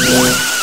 Yeah.